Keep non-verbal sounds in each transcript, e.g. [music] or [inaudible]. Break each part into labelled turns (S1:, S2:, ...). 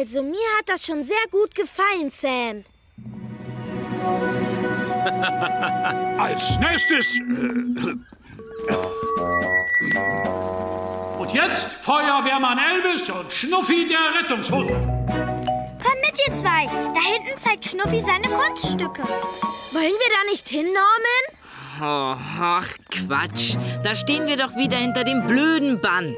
S1: Also, mir hat das schon sehr gut gefallen, Sam. [laughs]
S2: Als nächstes. Äh, und jetzt Feuerwehrmann Elvis und Schnuffi, der Rettungshund.
S3: Komm mit, ihr zwei. Da hinten zeigt Schnuffi seine Kunststücke.
S1: Wollen wir da nicht hin, Norman?
S4: Oh, ach, Quatsch. Da stehen wir doch wieder hinter dem blöden Band.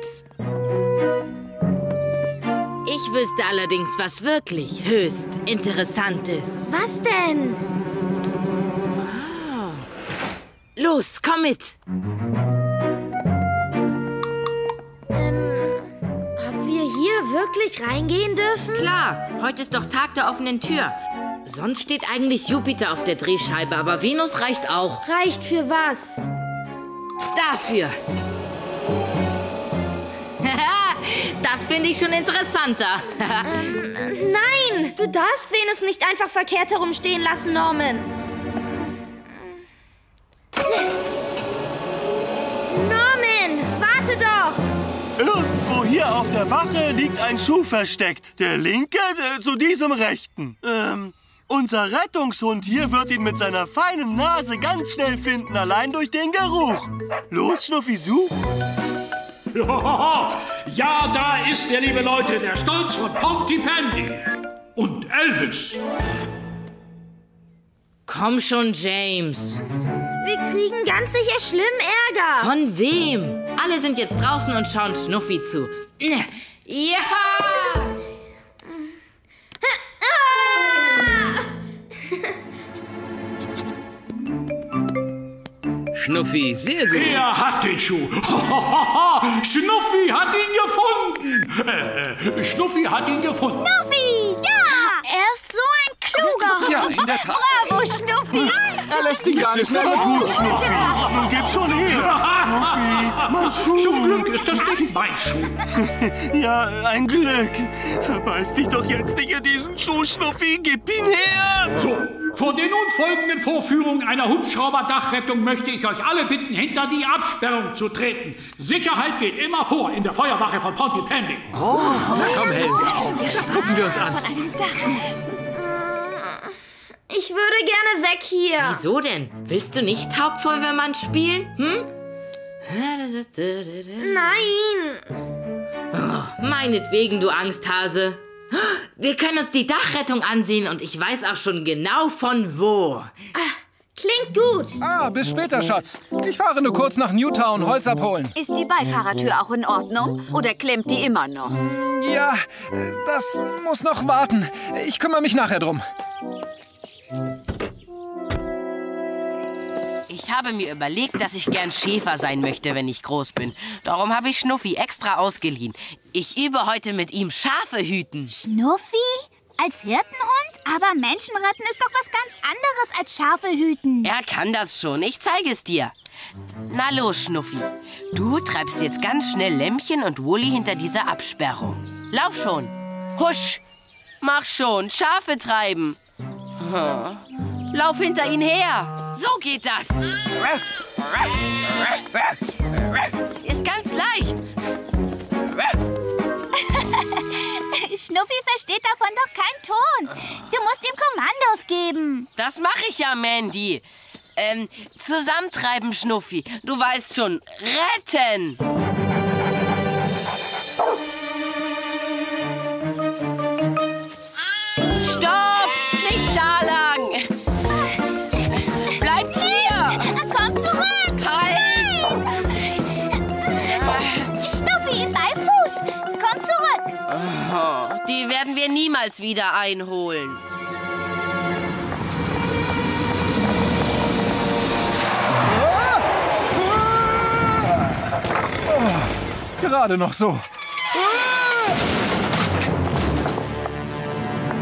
S4: Ich wüsste allerdings was wirklich höchst Interessantes.
S1: Was denn?
S4: Los, komm mit.
S1: Ob wir hier wirklich reingehen dürfen?
S4: Klar, heute ist doch Tag der offenen Tür. Sonst steht eigentlich Jupiter auf der Drehscheibe, aber Venus reicht auch.
S1: Reicht für was?
S4: Dafür. Das finde ich schon interessanter.
S1: Nein, du darfst Venus nicht einfach verkehrt herumstehen lassen, Norman. Norman, warte doch!
S5: Irgendwo hier auf der Wache liegt ein Schuh versteckt. Der linke äh, zu diesem rechten. Ähm, unser Rettungshund hier wird ihn mit seiner feinen Nase ganz schnell finden, allein durch den Geruch. Los, Schnuffi, such. [laughs]
S2: Ja, da ist er, liebe Leute, der Stolz von Pontypandy. Und Elvis.
S4: Komm schon, James.
S1: Wir kriegen ganz sicher schlimm Ärger.
S4: Von wem? Alle sind jetzt draußen und schauen Schnuffi zu. [laughs] Ja!
S6: Schnuffi, sehr gut.
S2: Er hat den Schuh. [laughs] Schnuffi hat ihn gefunden. Äh, äh, Schnuffi hat ihn gefunden.
S3: Schnuffi, ja! Er ist so ein kluger.
S7: Ja, in der Tat.
S3: Bravo, Schnuffi.
S7: Er lässt dich gar nicht
S5: aber
S7: mehr
S5: gut, Schnuffi. Nun gib schon her. Schnuffi, mein [laughs] Schuh.
S2: Zum Glück ist das nicht mein Schuh. [laughs]
S5: Ja, ein Glück. Verbeiß dich doch jetzt nicht in diesen Schuh, Schnuffi. Gib ihn her.
S2: So, vor der nun folgenden Vorführung einer Hubschrauber-Dachrettung möchte ich euch alle bitten, hinter die Absperrung zu treten. Sicherheit geht immer vor in der Feuerwache von Pontypandy.
S6: Komm, Helden. Das gucken wir uns an.
S1: Ich würde gerne weg hier.
S4: Wieso denn? Willst du nicht Hauptfeuerwehrmann spielen? Hm?
S1: Nein.
S4: Meinetwegen, du Angsthase. Wir können uns die Dachrettung ansehen und ich weiß auch schon genau von wo.
S1: Klingt gut.
S8: Ah, bis später, Schatz. Ich fahre nur kurz nach Newtown Holz abholen.
S9: Ist die Beifahrertür auch in Ordnung? Oder klemmt die immer noch?
S8: Ja, das muss noch warten. Ich kümmere mich nachher drum.
S10: Ich habe mir überlegt, dass ich gern Schäfer sein möchte, wenn ich groß bin. Darum habe ich Schnuffi extra ausgeliehen. Ich übe heute mit ihm Schafe hüten.
S3: Schnuffi? Als Hirtenhund? Aber Menschen retten ist doch was ganz anderes als Schafe hüten.
S10: Er kann das schon. Ich zeige es dir. Na los, Schnuffi. Du treibst jetzt ganz schnell Lämmchen und Wulli hinter dieser Absperrung. Lauf schon. Husch. Mach schon. Schafe treiben. Hm. Lauf hinter ihn her. So geht das. Ist ganz leicht. [laughs]
S3: Schnuffi versteht davon doch keinen Ton. Du musst ihm Kommandos geben.
S10: Das mache ich ja, Mandy. Ähm, zusammentreiben, Schnuffi. Du weißt schon. Retten. Die werden wir niemals wieder einholen.
S8: Gerade noch so.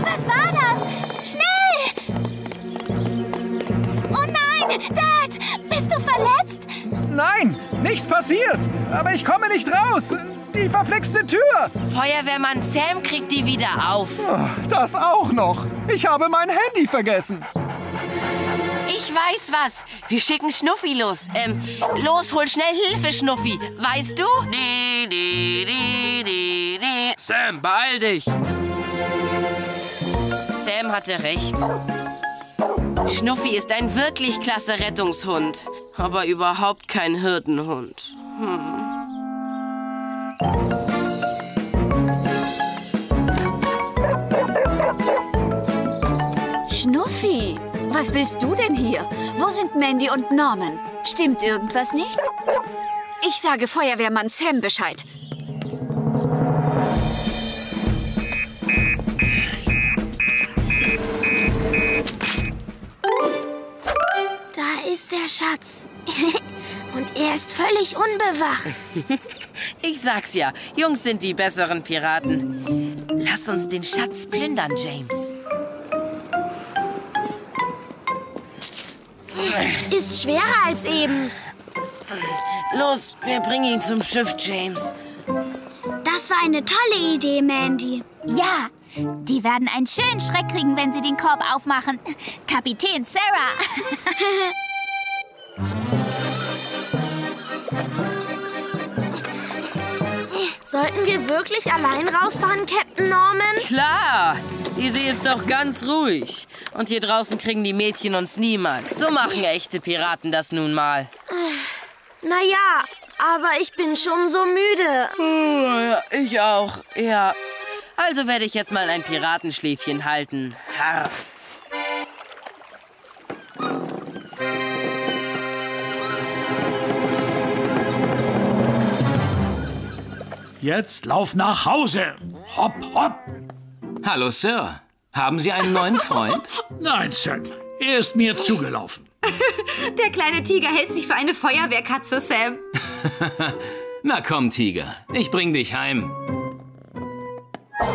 S3: Was war das? Schnell! Oh nein! Dad! Bist du verletzt?
S8: Nein, nichts passiert. Aber ich komme nicht raus. Die verflixte Tür.
S10: Feuerwehrmann Sam kriegt die wieder auf.
S8: Oh, Das auch noch. Ich habe mein Handy vergessen.
S10: Ich weiß was. Wir schicken Schnuffi los. Ähm, los, hol schnell Hilfe, Schnuffi. Weißt du?
S6: Sam, beeil dich.
S4: Sam hatte recht. Schnuffi ist ein wirklich klasse Rettungshund, aber überhaupt kein Hirtenhund. Hm.
S9: Schnuffi, was willst du denn hier? Wo sind Mandy und Norman? Stimmt irgendwas nicht? Ich sage Feuerwehrmann Sam Bescheid.
S1: Da ist der Schatz. [laughs] Und er ist völlig unbewacht. [laughs]
S4: Ich sag's ja, Jungs sind die besseren Piraten. Lass uns den Schatz plündern, James.
S1: Ist schwerer als eben.
S4: Los, wir bringen ihn zum Schiff, James.
S7: Das war eine tolle Idee, Mandy.
S3: Ja, die werden einen schönen Schreck kriegen, wenn sie den Korb aufmachen. Kapitän Sarah. [laughs]
S1: Sollten wir wirklich allein rausfahren, Captain Norman?
S4: Klar, die See ist doch ganz ruhig. Und hier draußen kriegen die Mädchen uns niemals. So machen echte Piraten das nun mal.
S1: Naja, aber ich bin schon so müde.
S4: Oh, ja, ich auch, ja. Also werde ich jetzt mal ein Piratenschläfchen halten. Harr.
S2: Jetzt lauf nach Hause. Hopp, hopp.
S6: Hallo, Sir. Haben Sie einen neuen Freund? [laughs]
S2: Nein, Sam. Er ist mir zugelaufen. [laughs]
S11: Der kleine Tiger hält sich für eine Feuerwehrkatze, Sam. [laughs]
S6: Na komm, Tiger. Ich bring dich heim. Oh,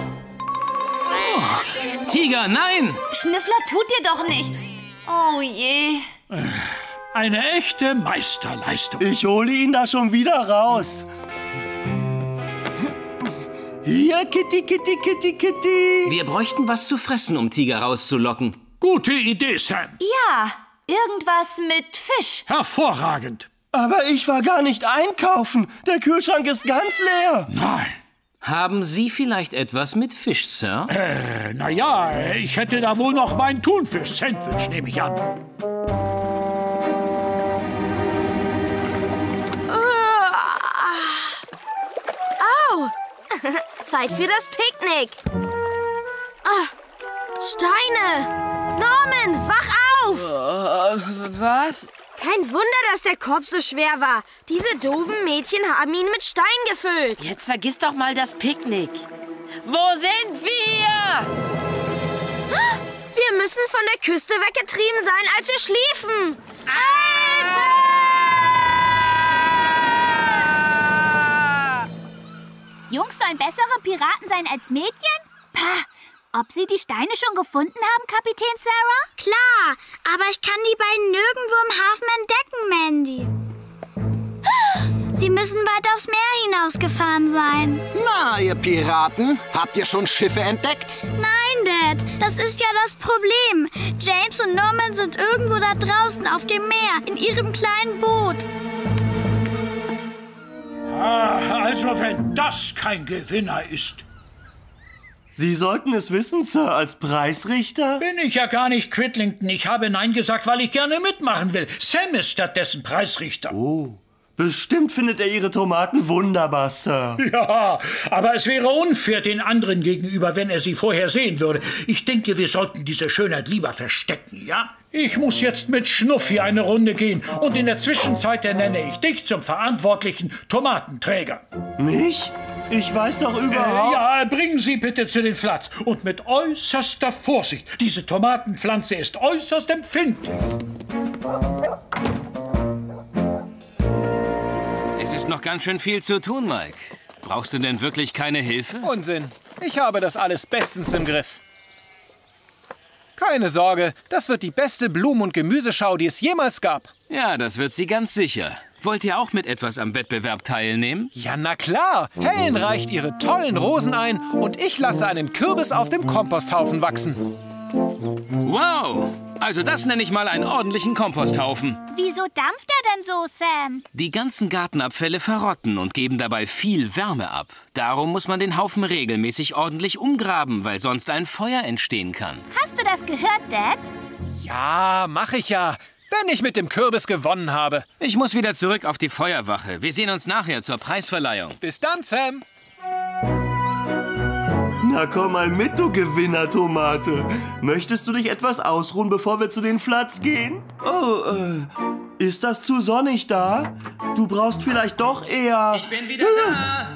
S6: Tiger, nein!
S11: Schniffler tut dir doch nichts. Oh je.
S2: Eine echte Meisterleistung.
S5: Ich hole ihn da schon wieder raus. Hier, Kitty, Kitty, Kitty, Kitty.
S6: Wir bräuchten was zu fressen, um Tiger rauszulocken.
S2: Gute Idee, Sam.
S11: Ja, irgendwas mit Fisch.
S2: Hervorragend.
S5: Aber ich war gar nicht einkaufen. Der Kühlschrank ist ganz leer.
S2: Nein.
S6: Haben Sie vielleicht etwas mit Fisch, Sir?
S2: Äh, naja, ich hätte da wohl noch mein Thunfisch-Sandwich, nehme ich an.
S1: Au! [laughs] Zeit für das Picknick. Ah, Steine! Norman, wach auf!
S4: Äh, was?
S1: Kein Wunder, dass der Korb so schwer war. Diese doofen Mädchen haben ihn mit Stein gefüllt.
S4: Jetzt vergiss doch mal das Picknick. Wo sind wir?
S1: Wir müssen von der Küste weggetrieben sein, als wir schliefen.
S3: Jungs sollen bessere Piraten sein als Mädchen? Pah, ob sie die Steine schon gefunden haben, Kapitän Sarah?
S7: Klar, aber ich kann die beiden nirgendwo im Hafen entdecken, Mandy. Sie müssen weit aufs Meer hinausgefahren sein.
S12: Na, ihr Piraten, habt ihr schon Schiffe entdeckt?
S7: Nein, Dad, das ist ja das Problem. James und Norman sind irgendwo da draußen auf dem Meer, in ihrem kleinen Boot.
S2: Ah, also, wenn das kein Gewinner ist.
S5: Sie sollten es wissen, Sir, als Preisrichter.
S2: Bin ich ja gar nicht Cridlington. Ich habe Nein gesagt, weil ich gerne mitmachen will. Sam ist stattdessen Preisrichter.
S5: Oh. Bestimmt findet er Ihre Tomaten wunderbar, Sir. [laughs]
S2: Ja, aber es wäre unfair den anderen gegenüber, wenn er sie vorher sehen würde. Ich denke, wir sollten diese Schönheit lieber verstecken, ja? Ich muss jetzt mit Schnuffi eine Runde gehen und in der Zwischenzeit ernenne ich dich zum verantwortlichen Tomatenträger.
S5: Mich? Ich weiß doch überhaupt...
S2: Äh, ja, bringen Sie bitte zu den Platz. Und mit äußerster Vorsicht. Diese Tomatenpflanze ist äußerst empfindlich.
S6: Ist noch ganz schön viel zu tun, Mike. Brauchst du denn wirklich keine Hilfe?
S8: Unsinn. Ich habe das alles bestens im Griff. Keine Sorge, das wird die beste Blumen- und Gemüseschau, die es jemals gab.
S6: Ja, das wird sie ganz sicher. Wollt ihr auch mit etwas am Wettbewerb teilnehmen?
S8: Ja, na klar. Helen reicht ihre tollen Rosen ein und ich lasse einen Kürbis auf dem Komposthaufen wachsen.
S6: Wow! Also das nenne ich mal einen ordentlichen Komposthaufen.
S3: Wieso dampft er denn so, Sam?
S6: Die ganzen Gartenabfälle verrotten und geben dabei viel Wärme ab. Darum muss man den Haufen regelmäßig ordentlich umgraben, weil sonst ein Feuer entstehen kann.
S3: Hast du das gehört, Dad?
S8: Ja, mach ich ja. Wenn ich mit dem Kürbis gewonnen habe.
S6: Ich muss wieder zurück auf die Feuerwache. Wir sehen uns nachher zur Preisverleihung.
S8: Bis dann, Sam.
S5: Na komm mal mit, du Gewinner-Tomate. Möchtest du dich etwas ausruhen, bevor wir zu den Flats gehen? Oh, äh, ist das zu sonnig da? Du brauchst vielleicht doch eher...
S6: Ich bin wieder da.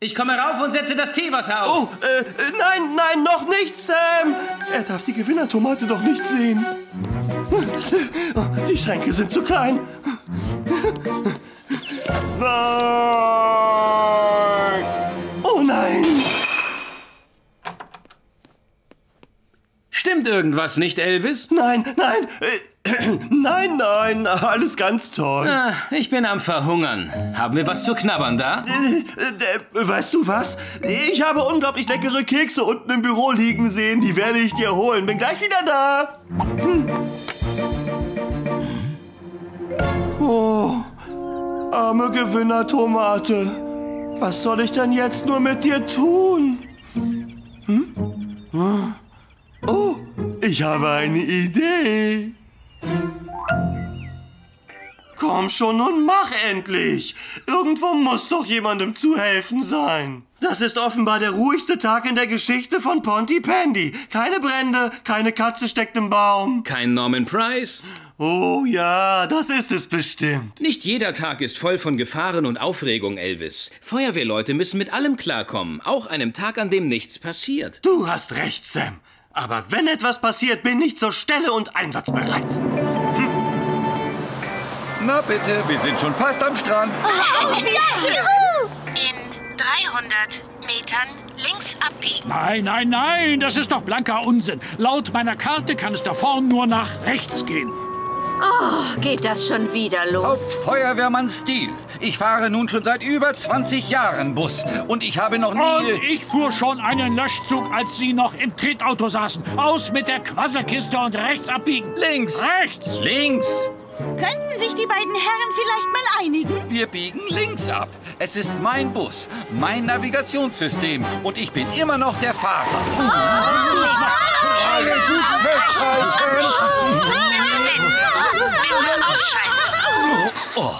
S6: Ich komme rauf und setze das Teewasser auf.
S5: Oh, äh, nein, nein, noch nicht, Sam! Er darf die Gewinnertomate doch nicht sehen. Die Schränke sind zu klein. Oh
S6: Stimmt irgendwas nicht, Elvis?
S5: Nein, nein, äh, [clears throat] nein, nein, alles ganz toll.
S6: Ah, ich bin am Verhungern. Haben wir was zu knabbern da?
S5: Äh, äh, weißt du was? Ich habe unglaublich leckere Kekse unten im Büro liegen sehen. Die werde ich dir holen. Bin gleich wieder da. Hm. Oh, arme Gewinnertomate. Was soll ich denn jetzt nur mit dir tun? Hm? Oh, ich habe eine Idee. Komm schon und mach endlich. Irgendwo muss doch jemandem zu helfen sein. Das ist offenbar der ruhigste Tag in der Geschichte von Pontypandy. Keine Brände, keine Katze steckt im Baum.
S6: Kein Norman Price?
S5: Oh ja, das ist es bestimmt.
S6: Nicht jeder Tag ist voll von Gefahren und Aufregung, Elvis. Feuerwehrleute müssen mit allem klarkommen, auch einem Tag, an dem nichts passiert.
S5: Du hast recht, Sam. Aber wenn etwas passiert, bin ich zur Stelle und einsatzbereit.
S13: Na bitte, wir sind schon fast am Strand.
S3: Oh, wie schön!
S14: In 300 Metern links abbiegen.
S2: Nein, nein, nein, das ist doch blanker Unsinn. Laut meiner Karte kann es da vorn nur nach rechts gehen.
S9: Oh, geht das schon wieder los?
S13: Aus Feuerwehrmann-Stil. Ich fahre nun schon seit über 20 Jahren Bus. Und ich habe noch nie...
S2: Und ich fuhr schon einen Löschzug, als Sie noch im Tretauto saßen. Aus mit der Quasselkiste und rechts abbiegen.
S13: Links.
S2: Rechts.
S13: Links.
S15: Könnten sich die beiden Herren vielleicht mal einigen?
S13: Wir biegen links ab. Es ist mein Bus, mein Navigationssystem. Und ich bin immer noch der Fahrer. Alle gut festhalten.
S14: Ausschalten.
S13: Oh.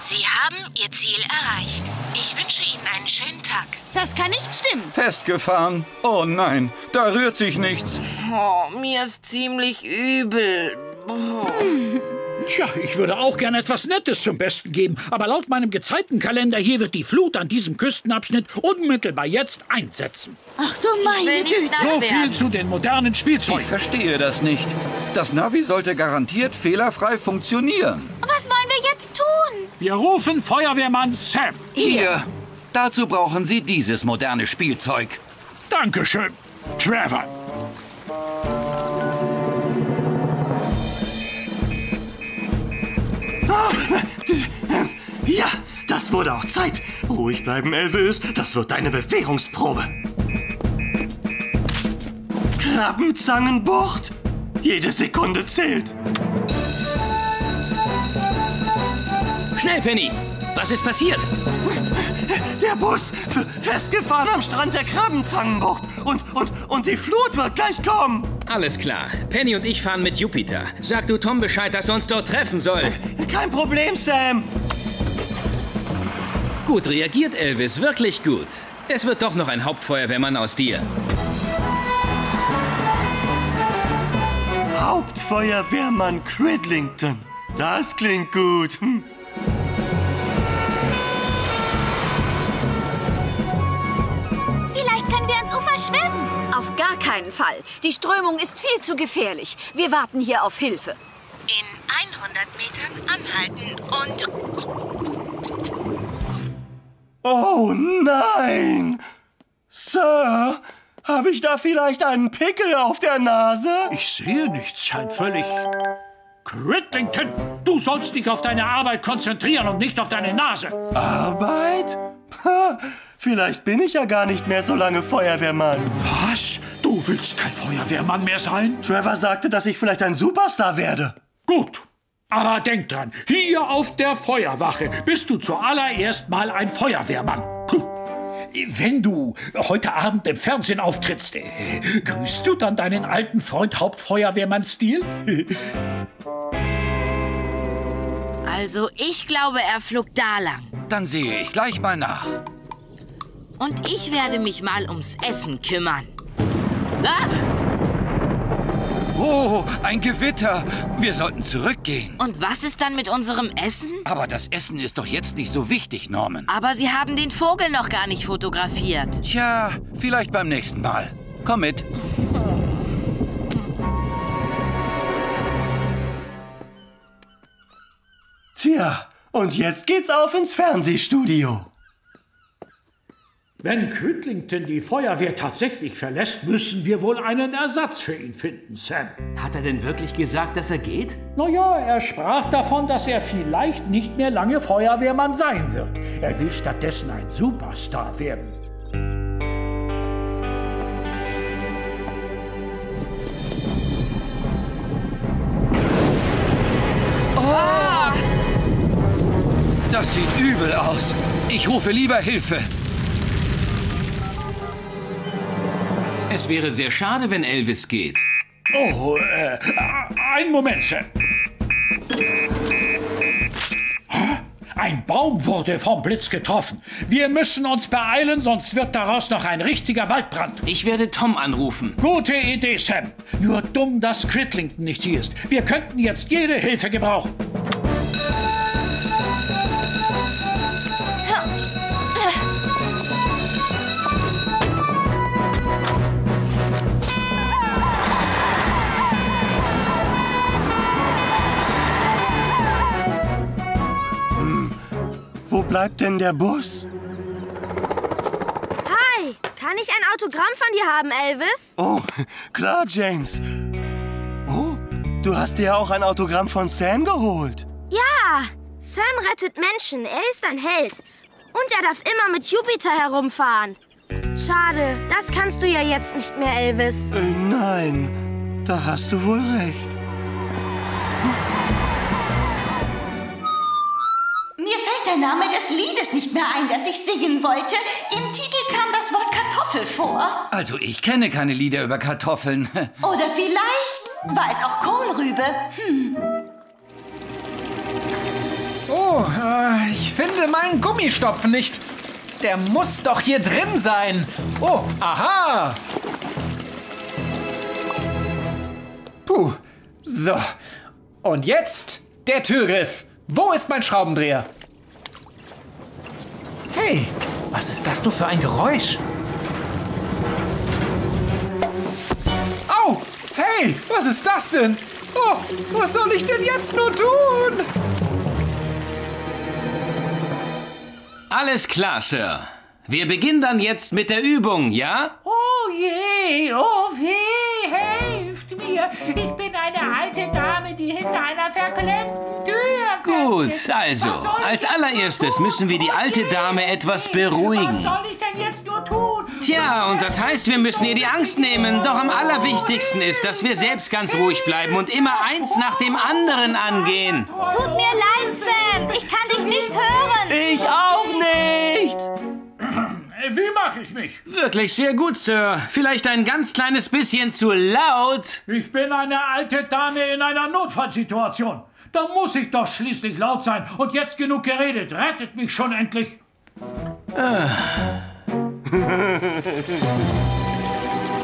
S14: Sie haben Ihr Ziel erreicht. Ich wünsche Ihnen einen schönen Tag.
S15: Das kann nicht stimmen.
S13: Festgefahren. Oh nein, da rührt sich nichts.
S10: Oh, mir ist ziemlich übel. Oh. [laughs]
S2: Tja, ich würde auch gern etwas Nettes zum Besten geben, aber laut meinem Gezeitenkalender hier wird die Flut an diesem Küstenabschnitt unmittelbar jetzt einsetzen.
S15: Ach du meine Güte.
S2: So viel zu den modernen Spielzeugen.
S13: Ich verstehe das nicht. Das Navi sollte garantiert fehlerfrei funktionieren.
S3: Was wollen wir jetzt tun?
S2: Wir rufen Feuerwehrmann Sam.
S13: Hier. Dazu brauchen Sie dieses moderne Spielzeug.
S2: Dankeschön, Trevor.
S5: Ja, das wurde auch Zeit. Ruhig bleiben, Elvis. Das wird deine Bewährungsprobe. Krabbenzangenbucht. Jede Sekunde zählt.
S6: Schnell, Penny. Was ist passiert?
S5: Der Bus festgefahren am Strand der Krabbenzangenbucht. Und, und, und die Flut wird gleich kommen.
S6: Alles klar. Penny und ich fahren mit Jupiter. Sag du Tom Bescheid, dass er uns dort treffen soll.
S5: Kein Problem, Sam.
S6: Gut reagiert, Elvis. Wirklich gut. Es wird doch noch ein Hauptfeuerwehrmann aus dir.
S5: Hauptfeuerwehrmann Cridlington. Das klingt gut. Hm.
S9: Keinen Fall. Die Strömung ist viel zu gefährlich. Wir warten hier auf Hilfe.
S14: In 100 Metern anhalten und
S5: Oh nein! Sir, habe ich da vielleicht einen Pickel auf der Nase?
S2: Ich sehe nichts, scheint völlig. Cridlington, du sollst dich auf deine Arbeit konzentrieren und nicht auf deine Nase.
S5: Arbeit? Ha, vielleicht bin ich ja gar nicht mehr so lange Feuerwehrmann.
S2: Was? Du willst kein Feuerwehrmann mehr sein?
S5: Trevor sagte, dass ich vielleicht ein Superstar werde.
S2: Gut. Aber denk dran, hier auf der Feuerwache bist du zuallererst mal ein Feuerwehrmann. Puh. Wenn du heute Abend im Fernsehen auftrittst, äh, grüßt du dann deinen alten Freund Hauptfeuerwehrmann-Stil? [laughs]
S4: Also, ich glaube, er flog da lang.
S13: Dann sehe ich gleich mal nach.
S4: Und ich werde mich mal ums Essen kümmern. Ah!
S13: Oh, ein Gewitter. Wir sollten zurückgehen.
S4: Und was ist dann mit unserem Essen?
S13: Aber das Essen ist doch jetzt nicht so wichtig, Norman.
S4: Aber Sie haben den Vogel noch gar nicht fotografiert.
S13: Tja, vielleicht beim nächsten Mal. Komm mit.
S5: Tja, und jetzt geht's auf ins Fernsehstudio.
S2: Wenn Cridlington die Feuerwehr tatsächlich verlässt, müssen wir wohl einen Ersatz für ihn finden, Sam.
S6: Hat er denn wirklich gesagt, dass er geht?
S2: Naja, er sprach davon, dass er vielleicht nicht mehr lange Feuerwehrmann sein wird. Er will stattdessen ein Superstar werden.
S13: Oh! Das sieht übel aus. Ich rufe lieber Hilfe.
S6: Es wäre sehr schade, wenn Elvis geht.
S2: Oh, äh, ein Moment, Sam. Ein Baum wurde vom Blitz getroffen. Wir müssen uns beeilen, sonst wird daraus noch ein richtiger Waldbrand.
S6: Ich werde Tom anrufen.
S2: Gute Idee, Sam. Nur dumm, dass Cridlington nicht hier ist. Wir könnten jetzt jede Hilfe gebrauchen.
S5: Bleibt denn der Bus?
S16: Hi, kann ich ein Autogramm von dir haben, Elvis?
S5: Oh, [laughs] klar, James. Oh, du hast dir auch ein Autogramm von Sam geholt.
S16: Ja, Sam rettet Menschen. Er ist ein Held. Und er darf immer mit Jupiter herumfahren. Schade, das kannst du ja jetzt nicht mehr, Elvis.
S5: Äh, nein, da hast du wohl recht.
S11: Mir der Name des Liedes nicht mehr ein, das ich singen wollte. Im Titel kam das Wort Kartoffel vor.
S13: Also ich kenne keine Lieder über Kartoffeln. [laughs]
S11: Oder vielleicht war es auch Kohlrübe. Hm.
S8: Oh, äh, ich finde meinen Gummistopfen nicht. Der muss doch hier drin sein. Oh, aha. Puh. So. Und jetzt der Türgriff. Wo ist mein Schraubendreher? Hey, was ist das nur für ein Geräusch? Au! Hey, was ist das denn? Oh, was soll ich denn jetzt nur tun?
S6: Alles klar, Sir. Wir beginnen dann jetzt mit der Übung, ja?
S2: Oh je, oh weh, helft mir. Ich bin eine alte Dame, die hinter einer verklemmten
S6: Gut, also, als allererstes müssen wir die alte Dame etwas beruhigen.
S2: Was soll ich denn jetzt nur tun?
S6: Tja, und das heißt, wir müssen ihr die Angst nehmen. Doch am allerwichtigsten ist, dass wir selbst ganz ruhig bleiben und immer eins nach dem anderen angehen.
S16: Tut mir leid, Sam. Ich kann dich nicht hören.
S5: Ich auch nicht.
S2: Wie mache ich mich?
S6: Wirklich sehr gut, Sir. Vielleicht ein ganz kleines bisschen zu laut.
S2: Ich bin eine alte Dame in einer Notfallsituation. Da muss ich doch schließlich laut sein. Und jetzt genug geredet. Rettet mich schon endlich.
S6: Ah. [laughs]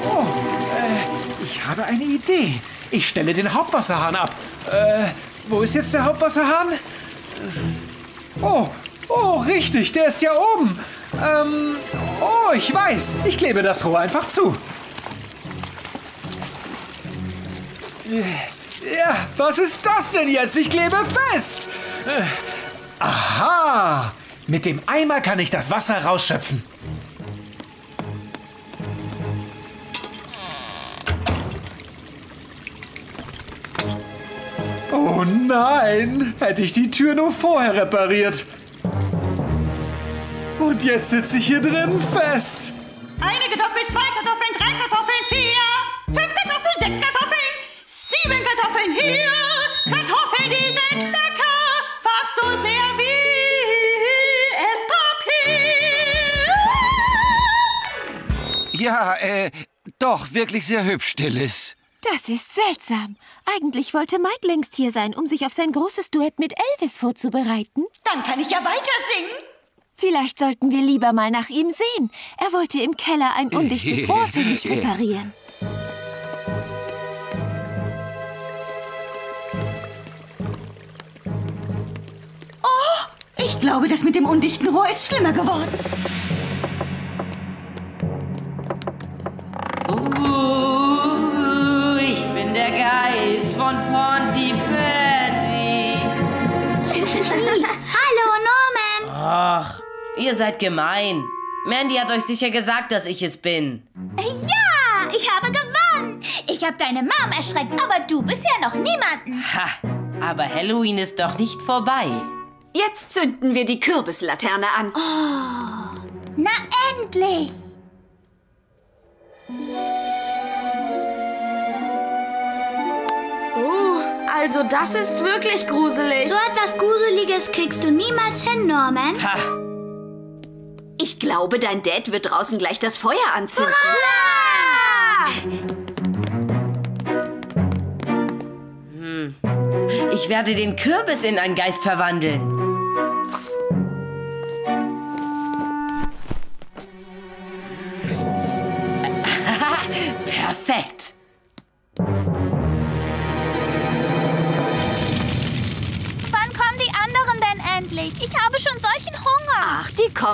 S8: Oh, äh, ich habe eine Idee. Ich stelle den Hauptwasserhahn ab. Äh, wo ist jetzt der Hauptwasserhahn? Oh, oh, richtig, der ist ja oben. Ähm, oh, ich weiß. Ich klebe das Rohr einfach zu. Ja, was ist das denn jetzt? Ich klebe fest. Äh, aha. Mit dem Eimer kann ich das Wasser rausschöpfen. Oh nein, hätte ich die Tür nur vorher repariert. Und jetzt sitze ich hier drin fest.
S11: Eine Kartoffel, zwei Kartoffeln,
S13: doch, wirklich sehr hübsch, Stilles.
S17: Das ist seltsam. Eigentlich wollte Mike längst hier sein, um sich auf sein großes Duett mit Elvis vorzubereiten.
S11: Dann kann ich ja weiter singen.
S17: Vielleicht sollten wir lieber mal nach ihm sehen. Er wollte im Keller ein undichtes [laughs] Rohr für mich reparieren.
S11: Oh, ich glaube, das mit dem undichten Rohr ist schlimmer geworden.
S18: Uh, ich bin der Geist von Pontypandy. [laughs]
S7: Hallo, Norman.
S4: Ach, ihr seid gemein. Mandy hat euch sicher gesagt, dass ich es bin.
S3: Ja, ich habe gewonnen. Ich habe deine Mom erschreckt, aber du bist ja noch niemanden.
S4: Ha, aber Halloween ist doch nicht vorbei.
S9: Jetzt zünden wir die Kürbislaterne an.
S3: Oh, na endlich.
S1: Oh, also das ist wirklich gruselig.
S7: So etwas Gruseliges kriegst du niemals hin, Norman.
S4: Ha,
S9: Ich glaube, dein Dad wird draußen gleich das Feuer anzünden.
S4: hm. Ich werde den Kürbis in einen Geist verwandeln.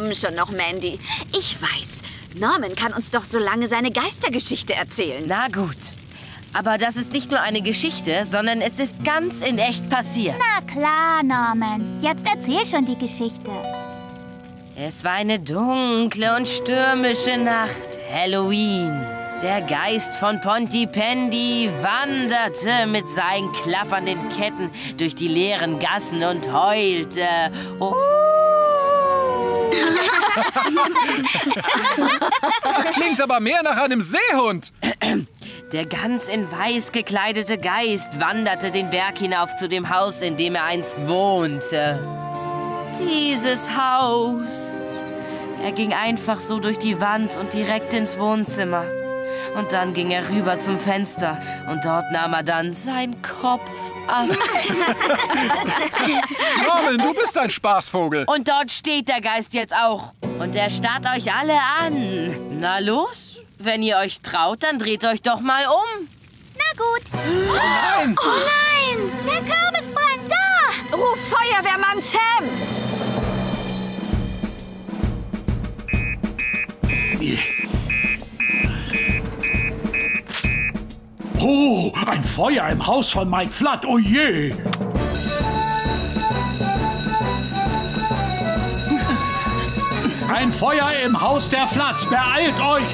S3: Kommen schon
S9: noch, Mandy. Ich weiß. Norman kann uns doch so lange seine Geistergeschichte erzählen.
S4: Na gut. Aber das ist nicht nur eine Geschichte, sondern es ist ganz in echt passiert.
S3: Na klar, Norman. Jetzt erzähl schon die Geschichte.
S4: Es war eine dunkle und stürmische Nacht, Halloween. Der Geist von Pontypandy wanderte mit seinen klappernden Ketten durch die leeren Gassen und heulte. Oh.
S8: Das klingt aber mehr nach einem Seehund.
S4: Der ganz in weiß gekleidete Geist wanderte den Berg hinauf zu dem Haus, in dem er einst wohnte. Dieses Haus. Er ging einfach so durch die Wand und direkt ins Wohnzimmer. Und dann ging er rüber zum Fenster und dort nahm er dann seinen Kopf ab. [laughs]
S8: Norman, du bist ein Spaßvogel.
S4: Und dort steht der Geist jetzt auch. Und er starrt euch alle an. Na los, wenn ihr euch traut, dann dreht euch doch mal um.
S3: Na gut.
S8: Oh [gasps] nein!
S3: Oh nein! Der Kürbis brennt da!
S9: Ruf Feuerwehrmann Sam!
S2: Oh, ein Feuer im Haus von Mike Flood. Oh je. Ein Feuer im Haus der Floods. Beeilt euch.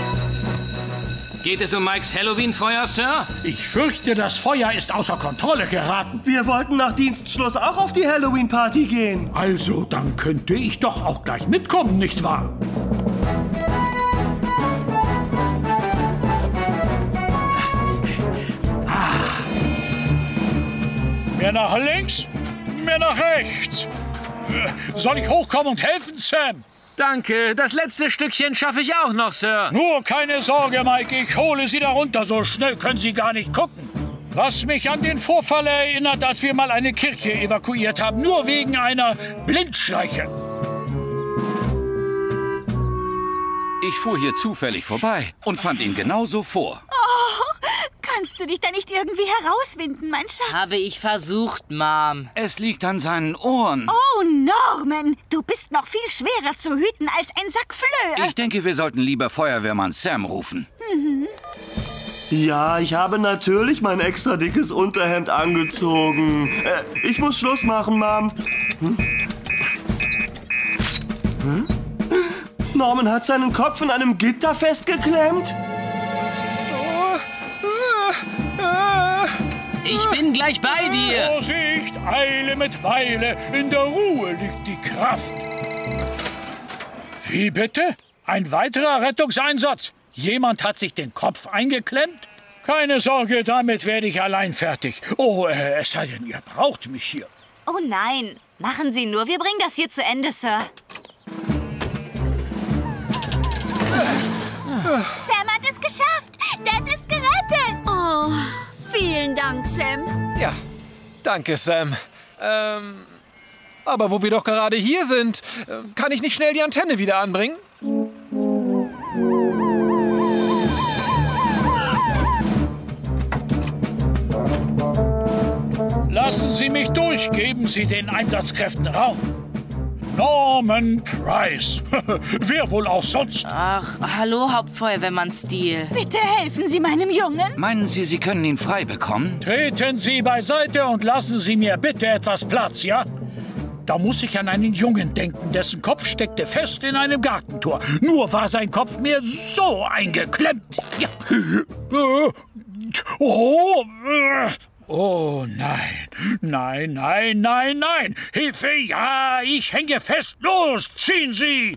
S6: Geht es um Mikes Halloween-Feuer, Sir?
S2: Ich fürchte, das Feuer ist außer Kontrolle geraten.
S5: Wir wollten nach Dienstschluss auch auf die Halloween-Party gehen.
S2: Also, dann könnte ich doch auch gleich mitkommen, nicht wahr? Mehr nach links, mehr nach rechts. Soll ich hochkommen und helfen, Sam?
S6: Danke, das letzte Stückchen schaffe ich auch noch, Sir.
S2: Nur keine Sorge, Mike, ich hole Sie da runter. So schnell können Sie gar nicht gucken. Was mich an den Vorfall erinnert, als wir mal eine Kirche evakuiert haben, nur wegen einer Blindschleiche.
S13: Ich fuhr hier zufällig vorbei und fand ihn genauso vor.
S11: Oh, kannst du dich da nicht irgendwie herauswinden, mein Schatz?
S4: Habe ich versucht, Mom.
S13: Es liegt an seinen Ohren.
S11: Oh, Norman, du bist noch viel schwerer zu hüten als ein Sack Flöhe.
S13: Ich denke, wir sollten lieber Feuerwehrmann Sam rufen.
S11: Mhm.
S5: Ja, ich habe natürlich mein extra dickes Unterhemd angezogen. Äh, ich muss Schluss machen, Mom. Hm? Hm? Norman hat seinen Kopf in einem Gitter festgeklemmt.
S6: Ich bin gleich bei dir.
S2: Vorsicht, Eile mit Weile, in der Ruhe liegt die Kraft. Wie bitte? Ein weiterer Rettungseinsatz? Jemand hat sich den Kopf eingeklemmt? Keine Sorge, damit werde ich allein fertig. Oh, äh, es sei denn, ihr braucht mich hier.
S9: Oh nein, machen Sie nur. Wir bringen das hier zu Ende, Sir.
S3: Sam hat es geschafft. Dad ist gerettet.
S9: Oh, vielen Dank, Sam.
S8: Ja, danke, Sam. Ähm, aber wo wir doch gerade hier sind, äh, kann ich nicht schnell die Antenne wieder anbringen?
S2: Lassen Sie mich durch, geben Sie den Einsatzkräften Raum. Norman Price. [laughs] Wer wohl auch sonst?
S4: Ach, hallo, Hauptfeuerwehrmann Steele.
S11: Bitte helfen Sie meinem Jungen.
S13: Meinen Sie, Sie können ihn frei bekommen?
S2: Treten Sie beiseite und lassen Sie mir bitte etwas Platz, ja? Da muss ich an einen Jungen denken, dessen Kopf steckte fest in einem Gartentor. Nur war sein Kopf mir so eingeklemmt. Ja. [laughs] Oh. Oh nein, nein, nein, nein, nein. Hilfe, ja, ich hänge fest. Los, ziehen Sie.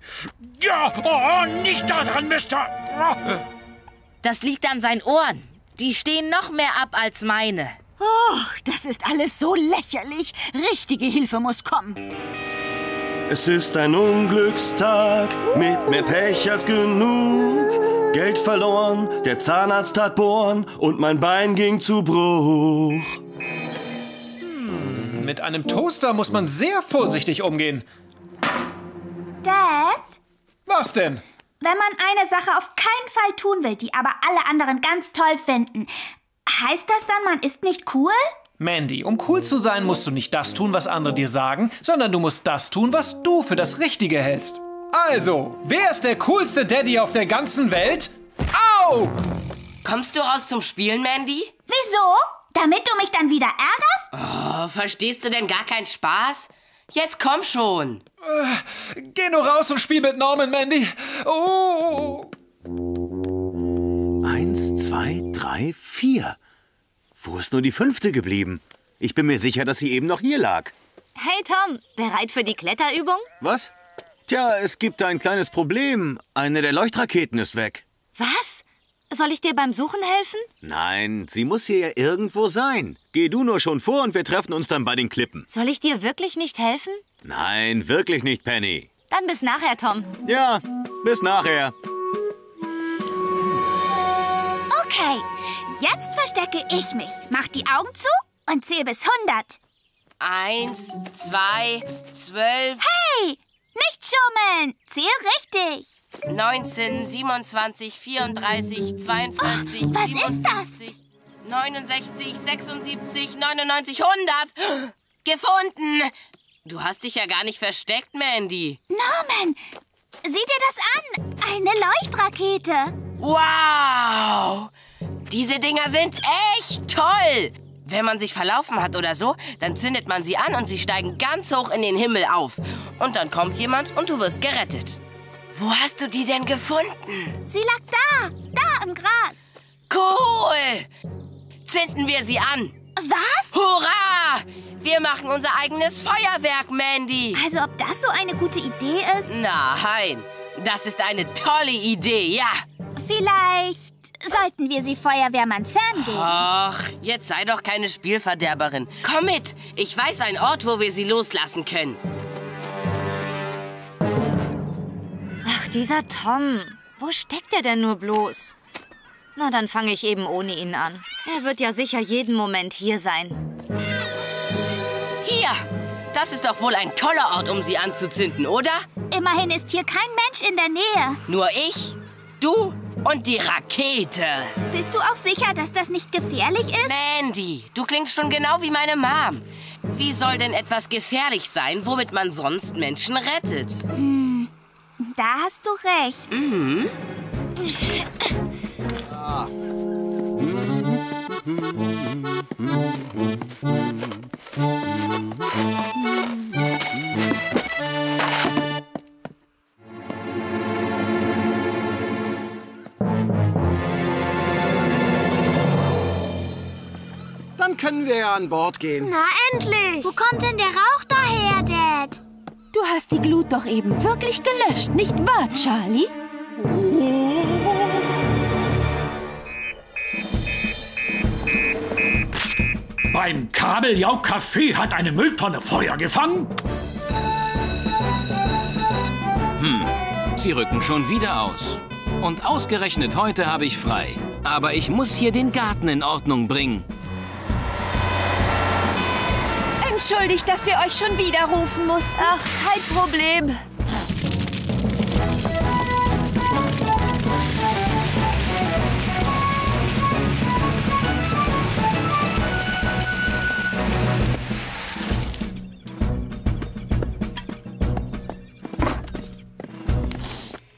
S2: Ja, oh, nicht daran, Mister.
S4: Das liegt an seinen Ohren. Die stehen noch mehr ab als meine.
S11: Oh, das ist alles so lächerlich. Richtige Hilfe muss kommen.
S5: Es ist ein Unglückstag mit mehr Pech als genug. Geld verloren, der Zahnarzt hat bohren und mein Bein ging zu Bruch.
S8: Mit einem Toaster muss man sehr vorsichtig umgehen.
S3: Dad,
S8: Was denn?
S3: wenn man eine Sache auf keinen Fall tun will, die aber alle anderen ganz toll finden, heißt das dann, man ist nicht cool?
S8: Mandy, um cool zu sein, musst du nicht das tun, was andere dir sagen, sondern du musst das tun, was du für das Richtige hältst. Also, wer ist der coolste Daddy auf der ganzen Welt? Au!
S4: Kommst du raus zum Spielen, Mandy?
S3: Wieso? Damit du mich dann wieder ärgerst?
S4: Oh, verstehst du denn gar keinen Spaß? Jetzt komm schon.
S8: Äh, geh nur raus und spiel mit Norman, Mandy. Oh!
S19: Eins, zwei, drei, vier. Wo ist nur die fünfte geblieben? Ich bin mir sicher, dass sie eben noch hier lag.
S9: Hey Tom, bereit für die Kletterübung?
S19: Was? Tja, es gibt ein kleines Problem. Eine der Leuchtraketen ist weg.
S9: Was? Soll ich dir beim Suchen helfen?
S19: Nein, sie muss hier ja irgendwo sein. Geh du nur schon vor und wir treffen uns dann bei den Klippen.
S9: Soll ich dir wirklich nicht helfen?
S19: Nein, wirklich nicht, Penny.
S9: Dann bis nachher, Tom.
S19: Ja, bis nachher.
S3: Okay, jetzt verstecke ich mich. Mach die Augen zu und zähl bis 100.
S4: Eins, zwei, zwölf,
S3: Hey, nicht schummeln. Zähl richtig.
S4: 19, 27, 34, 42,
S3: Oh, was ist das?
S4: 57, 69, 76, 99, 100. Gefunden. Du hast dich ja gar nicht versteckt, Mandy.
S3: Norman, sieh dir das an. Eine Leuchtrakete.
S4: Wow! Diese Dinger sind echt toll! Wenn man sich verlaufen hat oder so, dann zündet man sie an und sie steigen ganz hoch in den Himmel auf. Und dann kommt jemand und du wirst gerettet. Wo hast du die denn gefunden?
S3: Sie lag da, da im Gras.
S4: Cool! Zünden wir sie an.
S3: Was?
S4: Hurra! Wir machen unser eigenes Feuerwerk, Mandy.
S3: Also ob das so eine gute Idee ist?
S4: Nein, das ist eine tolle Idee, ja.
S3: Vielleicht sollten wir sie Feuerwehrmann Sam geben.
S4: Ach, jetzt sei doch keine Spielverderberin. Komm mit. Ich weiß einen Ort, wo wir sie loslassen können.
S9: Ach, dieser Tom. Wo steckt er denn nur bloß? Na, dann fange ich eben ohne ihn an. Er wird ja sicher jeden Moment hier sein.
S4: Hier. Das ist doch wohl ein toller Ort, um sie anzuzünden, oder?
S3: Immerhin ist hier kein Mensch in der Nähe.
S4: Nur ich, du und die Rakete.
S3: Bist du auch sicher, dass das nicht gefährlich ist?
S4: Mandy, du klingst schon genau wie meine Mom. Wie soll denn etwas gefährlich sein, womit man sonst Menschen rettet?
S3: Hm, da hast du recht.
S4: Mhm.
S12: Dann können wir ja an Bord gehen.
S3: Na endlich! Wo kommt denn der Rauch daher, Dad?
S17: Du hast die Glut doch eben wirklich gelöscht, nicht wahr, Charlie?
S2: Beim Kabeljau-Café hat eine Mülltonne Feuer gefangen?
S6: Hm, sie rücken schon wieder aus. Und ausgerechnet heute habe ich frei. Aber ich muss hier den Garten in Ordnung bringen.
S17: Entschuldigt, dass wir euch schon wieder rufen mussten.
S9: Ach, kein Problem.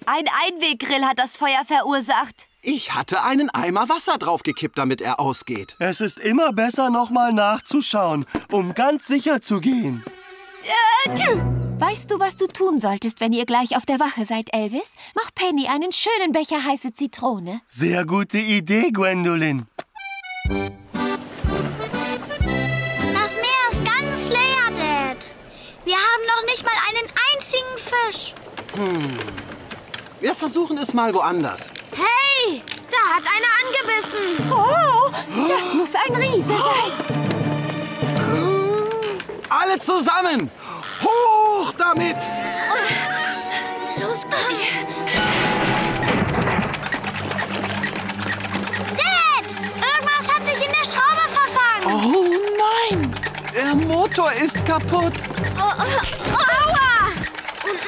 S9: Ein Einweggrill hat das Feuer verursacht.
S12: Ich hatte einen Eimer Wasser draufgekippt, damit er ausgeht.
S5: Es ist immer besser, nochmal nachzuschauen, um ganz sicher zu gehen.
S17: Weißt du, was du tun solltest, wenn ihr gleich auf der Wache seid, Elvis? Mach Penny einen schönen Becher heiße Zitrone.
S5: Sehr gute Idee, Gwendolyn.
S7: Das Meer ist ganz leer, Dad. Wir haben noch nicht mal einen einzigen Fisch.
S12: Hm. Wir versuchen es mal woanders.
S16: Hey, da hat einer angebissen.
S17: Oh, das muss ein Riese sein.
S12: Alle zusammen! Hoch damit!
S7: Los, komm. Dad, irgendwas hat sich in der Schraube verfangen.
S12: Oh nein! Der Motor ist kaputt.
S16: Oh, oh, aua!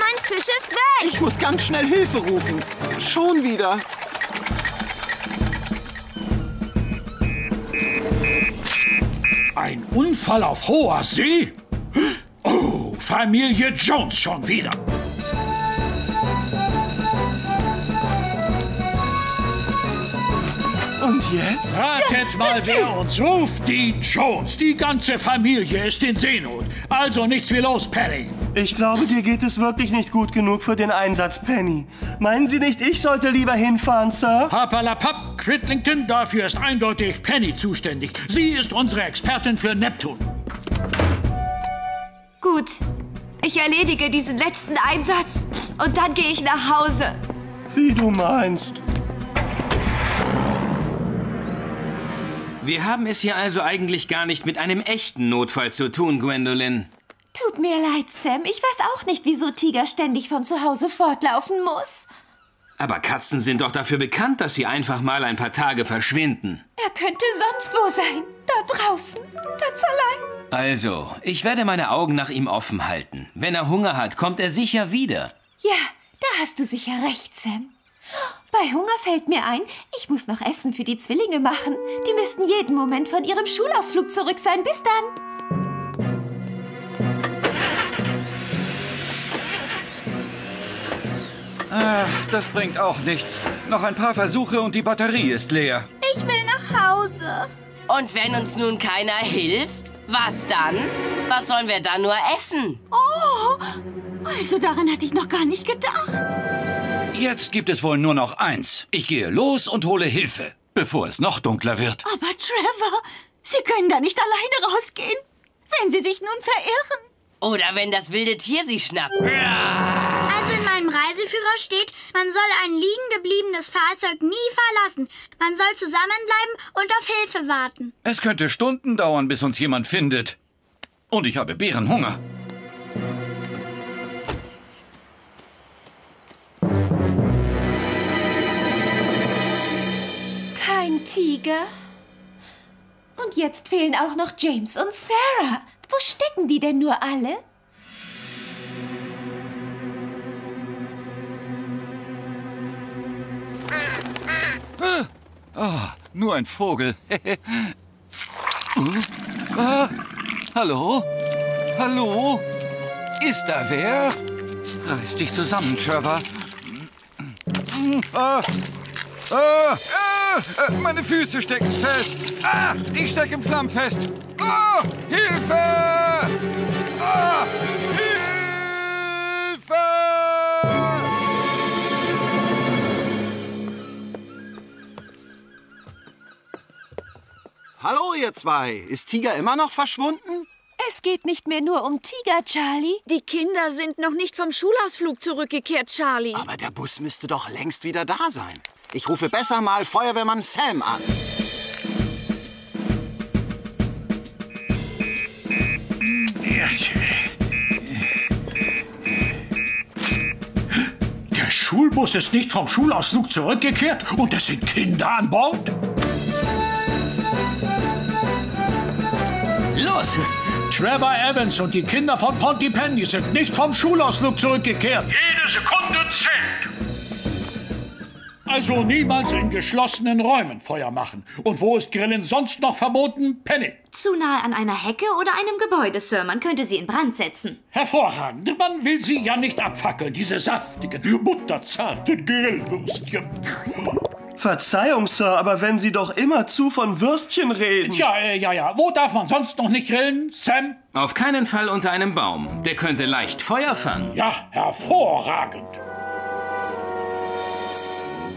S16: Mein Fisch ist weg.
S12: Ich muss ganz schnell Hilfe rufen. Schon wieder.
S2: Ein Unfall auf hoher See? Oh, Familie Jones schon wieder.
S5: Und jetzt?
S2: Ratet mal, wer uns ruft. Die Jones. Die ganze Familie ist in Seenot. Also nichts wie los, Perry.
S5: Ich glaube, dir geht es wirklich nicht gut genug für den Einsatz, Penny. Meinen Sie nicht, ich sollte lieber hinfahren, Sir?
S2: Papalapap, Cridlington, dafür ist eindeutig Penny zuständig. Sie ist unsere Expertin für Neptun.
S15: Gut. Ich erledige diesen letzten Einsatz und dann gehe ich nach Hause.
S5: Wie du meinst.
S6: Wir haben es hier also eigentlich gar nicht mit einem echten Notfall zu tun, Gwendolyn.
S17: Tut mir leid, Sam. Ich weiß auch nicht, wieso Tiger ständig von zu Hause fortlaufen muss.
S6: Aber Katzen sind doch dafür bekannt, dass sie einfach mal ein paar Tage verschwinden.
S17: Er könnte sonst wo sein. Da draußen. Ganz allein.
S6: Also, ich werde meine Augen nach ihm offen halten. Wenn er Hunger hat, kommt er sicher wieder.
S17: Ja, da hast du sicher recht, Sam. Bei Hunger fällt mir ein, ich muss noch Essen für die Zwillinge machen. Die müssten jeden Moment von ihrem Schulausflug zurück sein. Bis dann.
S13: Ach, das bringt auch nichts. Noch ein paar Versuche und die Batterie ist leer.
S16: Ich will nach Hause.
S4: Und wenn uns nun keiner hilft, was dann? Was sollen wir dann nur essen?
S11: Oh, also daran hatte ich noch gar nicht gedacht.
S13: Jetzt gibt es wohl nur noch eins. Ich gehe los und hole Hilfe, bevor es noch dunkler wird.
S11: Aber Trevor, Sie können da nicht alleine rausgehen. Wenn Sie sich nun verirren.
S4: Oder wenn das wilde Tier sie schnappt.
S7: Meinem Reiseführer steht, man soll ein liegen gebliebenes Fahrzeug nie verlassen. Man soll zusammenbleiben und auf Hilfe warten.
S13: Es könnte Stunden dauern, bis uns jemand findet. Und ich habe Bärenhunger.
S17: Kein Tiger. Und jetzt fehlen auch noch James und Sarah. Wo stecken die denn nur alle?
S13: Oh, nur ein Vogel. [laughs] Ah, hallo? Hallo? Ist da wer? Reiß dich zusammen, Trevor. Ah, ah, ah, meine Füße stecken fest. Ah, ich stecke im Schlamm fest. Ah, Hilfe! Ah, Hilfe!
S12: Hallo, ihr zwei. Ist Tiger immer noch verschwunden?
S17: Es geht nicht mehr nur um Tiger, Charlie.
S16: Die Kinder sind noch nicht vom Schulausflug zurückgekehrt, Charlie.
S12: Aber der Bus müsste doch längst wieder da sein. Ich rufe besser mal Feuerwehrmann Sam an.
S2: Der Schulbus ist nicht vom Schulausflug zurückgekehrt und es sind Kinder an Bord?
S6: Los!
S2: Trevor Evans und die Kinder von Pontypandy sind nicht vom Schulausflug zurückgekehrt. Jede Sekunde zählt. Also niemals in geschlossenen Räumen Feuer machen. Und wo ist Grillen sonst noch verboten? Penny.
S15: Zu nahe an einer Hecke oder einem Gebäude, Sir. Man könnte sie in Brand setzen.
S2: Hervorragend. Man will sie ja nicht abfackeln, diese saftigen, butterzarten Grillwürstchen.
S5: Verzeihung, Sir, aber wenn Sie doch immerzu von Würstchen reden.
S2: Tja, äh, ja, ja. Wo darf man sonst noch nicht grillen, Sam?
S6: Auf keinen Fall unter einem Baum. Der könnte leicht Feuer fangen.
S2: Ja, hervorragend.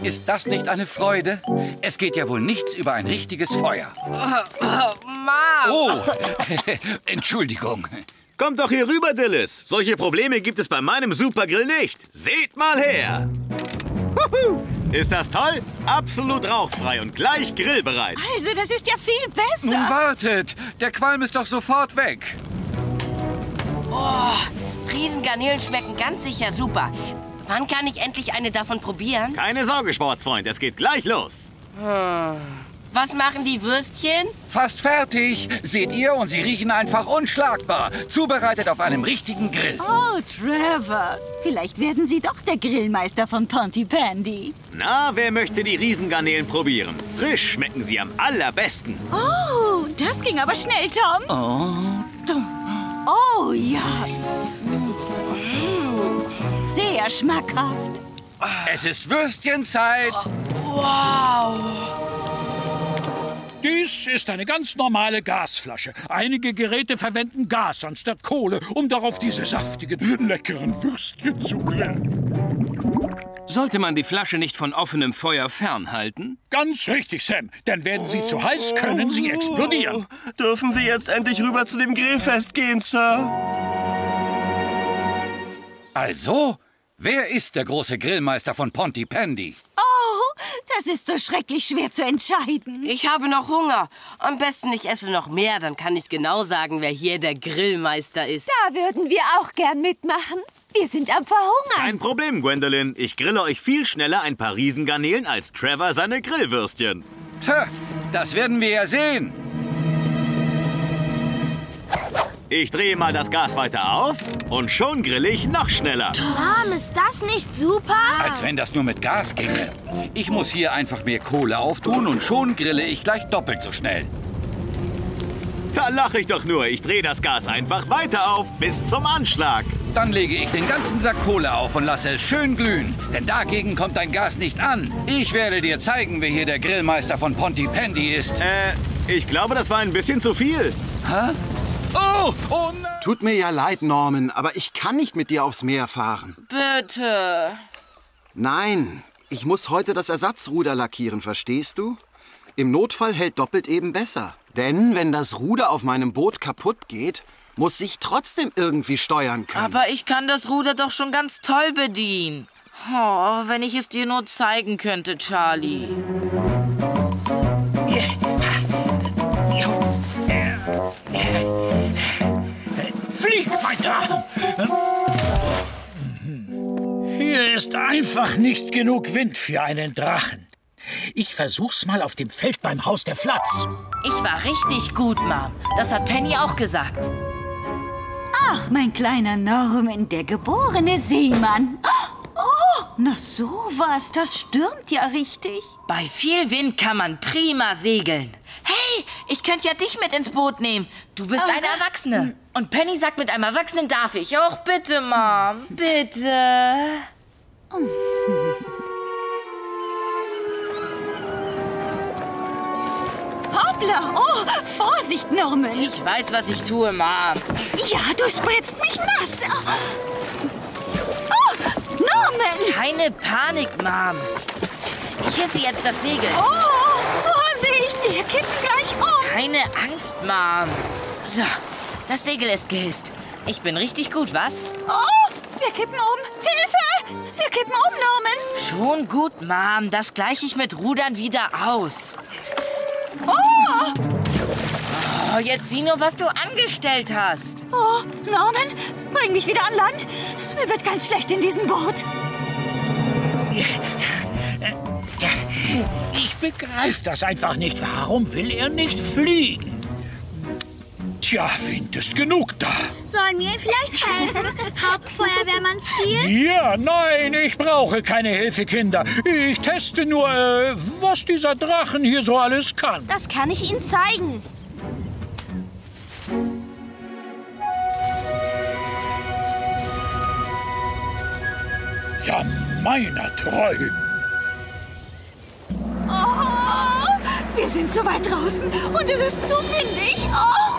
S13: Ist das nicht eine Freude? Es geht ja wohl nichts über ein richtiges Feuer.
S4: Mom!
S13: Oh, [laughs] Entschuldigung.
S19: Kommt doch hier rüber, Dillis. Solche Probleme gibt es bei meinem Supergrill nicht. Seht mal her. Ist das toll? Absolut rauchfrei und gleich grillbereit.
S11: Also, das ist ja viel besser.
S13: Nun wartet. Der Qualm ist doch sofort weg.
S4: Oh, Riesengarnelen schmecken ganz sicher super. Wann kann ich endlich eine davon probieren?
S19: Keine Sorge, Sportsfreund. Es geht gleich los.
S4: Hm. Was machen die Würstchen?
S13: Fast fertig. Seht ihr, und sie riechen einfach unschlagbar. Zubereitet auf einem richtigen Grill.
S11: Oh, Trevor. Vielleicht werden Sie doch der Grillmeister von Pontypandy.
S19: Na, wer möchte die Riesengarnelen probieren? Frisch schmecken sie am allerbesten.
S11: Oh, das ging aber schnell, Tom.
S13: Oh,
S11: Oh, ja. Sehr schmackhaft.
S13: es ist Würstchenzeit.
S4: Wow!
S2: Dies ist eine ganz normale Gasflasche. Einige Geräte verwenden Gas anstatt Kohle, um darauf diese saftigen, leckeren Würstchen zu grillen.
S6: Sollte man die Flasche nicht von offenem Feuer fernhalten?
S2: Ganz richtig, Sam. Denn werden sie zu heiß, können sie explodieren.
S5: Dürfen wir jetzt endlich rüber zu dem Grillfest gehen, Sir?
S13: Also, wer ist der große Grillmeister von Pontypandy?
S11: Das ist so schrecklich schwer zu entscheiden.
S4: Ich habe noch Hunger. Am besten ich esse noch mehr, dann kann ich genau sagen, wer hier der Grillmeister ist.
S17: Da würden wir auch gern mitmachen. Wir sind am Verhungern.
S19: Kein Problem, Gwendolyn. Ich grille euch viel schneller ein paar Riesengarnelen als Trevor seine Grillwürstchen.
S13: Tja, das werden wir ja sehen.
S19: Ich drehe mal das Gas weiter auf und schon grille ich noch schneller.
S16: Mom, ist das nicht super?
S13: Als wenn das nur mit Gas ginge. Ich muss hier einfach mehr Kohle auftun und schon grille ich gleich doppelt so schnell.
S19: Da lache ich doch nur. Ich drehe das Gas einfach weiter auf bis zum Anschlag.
S13: Dann lege ich den ganzen Sack Kohle auf und lasse es schön glühen. Denn dagegen kommt dein Gas nicht an. Ich werde dir zeigen, wer hier der Grillmeister von Pontypandy ist.
S19: Äh, ich glaube, das war ein bisschen zu viel.
S13: Hä? Oh, oh nein!
S12: Tut mir ja leid, Norman, aber ich kann nicht mit dir aufs Meer fahren.
S4: Bitte.
S12: Nein, ich muss heute das Ersatzruder lackieren, verstehst du? Im Notfall hält doppelt eben besser. Denn wenn das Ruder auf meinem Boot kaputt geht, muss ich trotzdem irgendwie steuern können.
S10: Aber ich kann das Ruder doch schon ganz toll bedienen. Oh, wenn ich es dir nur zeigen könnte, Charlie.
S2: Hier ist einfach nicht genug Wind für einen Drachen. Ich versuch's mal auf dem Feld beim Haus der Flatz.
S10: Ich war richtig gut, Mom. Das hat Penny auch gesagt.
S11: Ach, mein kleiner Norman, der geborene Seemann. Oh, na sowas, das stürmt ja richtig.
S10: Bei viel Wind kann man prima segeln. Hey, ich könnte ja dich mit ins Boot nehmen. Du bist
S11: Oh,
S10: eine Erwachsene. Und Penny sagt, mit einem Erwachsenen darf ich. Och, bitte, Mom. Bitte.
S11: Hoppla, oh, Vorsicht, Norman.
S10: Ich weiß, was ich tue, Mom.
S11: Ja, du spritzt mich nass. Oh, Norman!
S10: Keine Panik, Mom. Ich hisse jetzt das Segel.
S11: Oh, Vorsicht, wir kippen gleich um.
S10: Keine Angst, Mom. So, das Segel ist gehisst. Ich bin richtig gut, was?
S11: Oh, wir kippen um. Hilfe! Wir kippen um, Norman.
S10: Schon gut, Mom. Das gleiche ich mit Rudern wieder aus.
S11: Oh!
S4: Oh, jetzt sieh nur, was du angestellt hast.
S11: Oh, Norman, bring mich wieder an Land. Mir wird ganz schlecht in diesem Boot.
S2: Ich begreife das einfach nicht. Warum will er nicht fliegen? Tja, Wind ist genug da.
S7: Sollen wir ihm vielleicht helfen? [laughs] Hauptfeuerwehrmann-Stil?
S2: Ja, nein, ich brauche keine Hilfe, Kinder. Ich teste nur, äh, was dieser Drachen hier so alles kann.
S16: Das kann ich Ihnen zeigen.
S2: Ja, meiner treu.
S11: Oh, wir sind so weit draußen und es ist zu windig. Oh,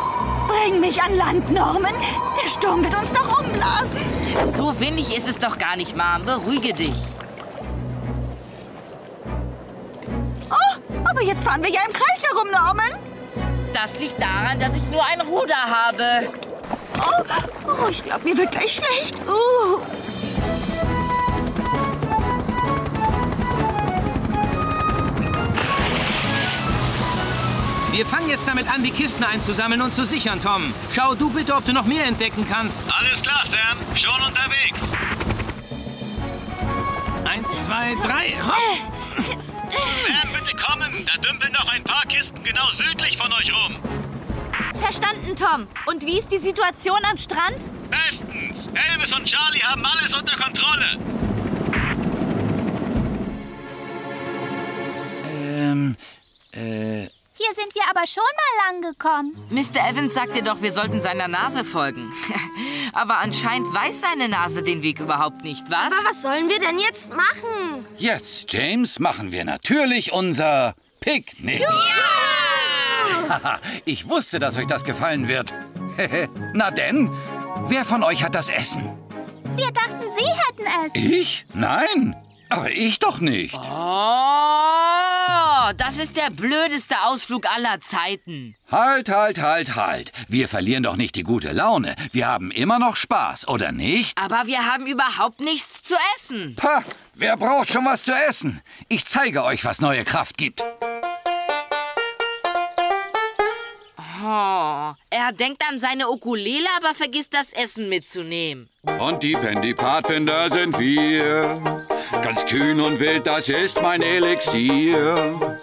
S11: bring mich an Land, Norman. Der Sturm wird uns noch umblasen.
S4: So windig ist es doch gar nicht, Mom. Beruhige dich.
S11: Oh, aber jetzt fahren wir ja im Kreis herum, Norman.
S4: Das liegt daran, dass ich nur ein Ruder habe.
S11: Oh, oh ich glaube, mir wird gleich schlecht. Uh.
S6: Wir fangen jetzt damit an, die Kisten einzusammeln und zu sichern, Tom. Schau du bitte, ob du noch mehr entdecken kannst.
S19: Alles klar, Sam. Schon unterwegs.
S6: Eins, zwei, drei, hopp!
S19: Sam, bitte kommen. Da dümpeln noch ein paar Kisten genau südlich von euch rum.
S9: Verstanden, Tom. Und wie ist die Situation am Strand?
S19: Bestens. Elvis und Charlie haben alles unter Kontrolle.
S6: Ähm, äh...
S3: Hier sind wir aber schon mal lang gekommen.
S4: Mr. Evans sagte doch, wir sollten seiner Nase folgen. [laughs] aber anscheinend weiß seine Nase den Weg überhaupt nicht, was?
S16: Aber was sollen wir denn jetzt machen?
S13: Jetzt, James, machen wir natürlich unser Picknick. Haha, ich wusste, dass euch das gefallen wird. [laughs] Na denn, wer von euch hat das Essen?
S3: Wir dachten, Sie hätten es.
S13: Ich? Nein, aber ich doch nicht.
S4: Oh, das ist der blödeste Ausflug aller Zeiten.
S13: Halt, halt, halt, halt. Wir verlieren doch nicht die gute Laune. Wir haben immer noch Spaß, oder nicht?
S4: Aber wir haben überhaupt nichts zu essen.
S13: Pah, wer braucht schon was zu essen? Ich zeige euch, was neue Kraft gibt.
S4: Oh, er denkt an seine Ukulele, aber vergisst das Essen mitzunehmen.
S13: Und die Pendy Pfadfinder sind wir. Ganz kühn und wild, das ist mein Elixier.